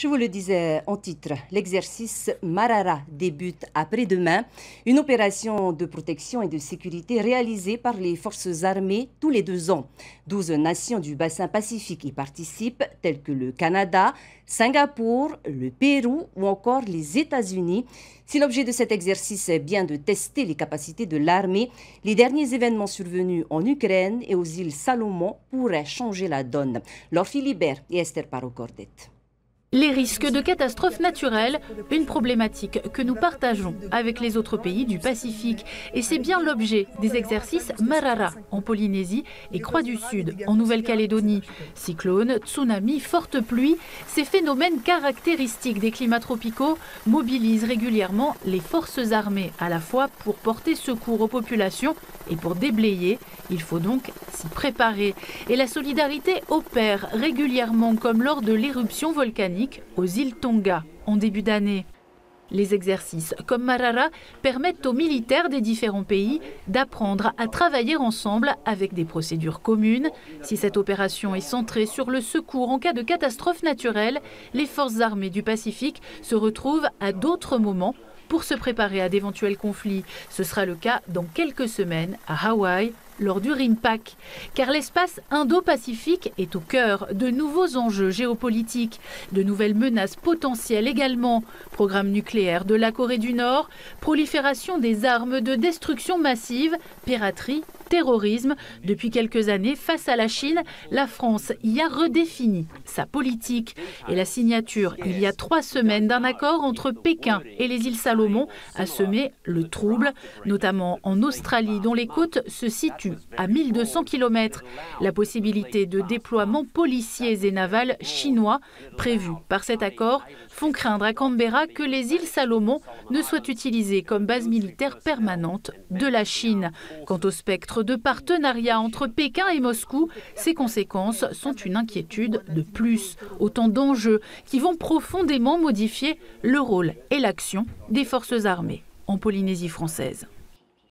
Je vous le disais en titre, l'exercice Marara débute après-demain, une opération de protection et de sécurité réalisée par les forces armées tous les deux ans. Douze nations du bassin pacifique y participent, telles que le Canada, Singapour, le Pérou ou encore les États-Unis. Si l'objet de cet exercice est bien de tester les capacités de l'armée, les derniers événements survenus en Ukraine et aux îles Salomon pourraient changer la donne. Laure Philibert et Esther Parocordet. Les risques de catastrophes naturelles, une problématique que nous partageons avec les autres pays du Pacifique. Et c'est bien l'objet des exercices Marara en Polynésie et Croix du Sud en Nouvelle-Calédonie. Cyclones, tsunamis, fortes pluies, ces phénomènes caractéristiques des climats tropicaux mobilisent régulièrement les forces armées à la fois pour porter secours aux populations et pour déblayer. Il faut donc s'y préparer. Et la solidarité opère régulièrement comme lors de l'éruption volcanique aux îles Tonga en début d'année. Les exercices comme Marara permettent aux militaires des différents pays d'apprendre à travailler ensemble avec des procédures communes. Si cette opération est centrée sur le secours en cas de catastrophe naturelle, les forces armées du Pacifique se retrouvent à d'autres moments pour se préparer à d'éventuels conflits. Ce sera le cas dans quelques semaines à Hawaï, lors du RIMPAC, car l'espace Indo-Pacifique est au cœur de nouveaux enjeux géopolitiques, de nouvelles menaces potentielles également, programme nucléaire de la Corée du Nord, prolifération des armes de destruction massive, piraterie terrorisme. Depuis quelques années, face à la Chine, la France y a redéfini sa politique. Et la signature, il y a trois semaines, d'un accord entre Pékin et les îles Salomon a semé le trouble, notamment en Australie, dont les côtes se situent à 1200 km. La possibilité de déploiement policiers et navals chinois prévus par cet accord font craindre à Canberra que les îles Salomon ne soient utilisées comme base militaire permanente de la Chine. Quant au spectre de partenariat entre Pékin et Moscou, ces conséquences sont une inquiétude de plus. Autant d'enjeux qui vont profondément modifier le rôle et l'action des forces armées en Polynésie française.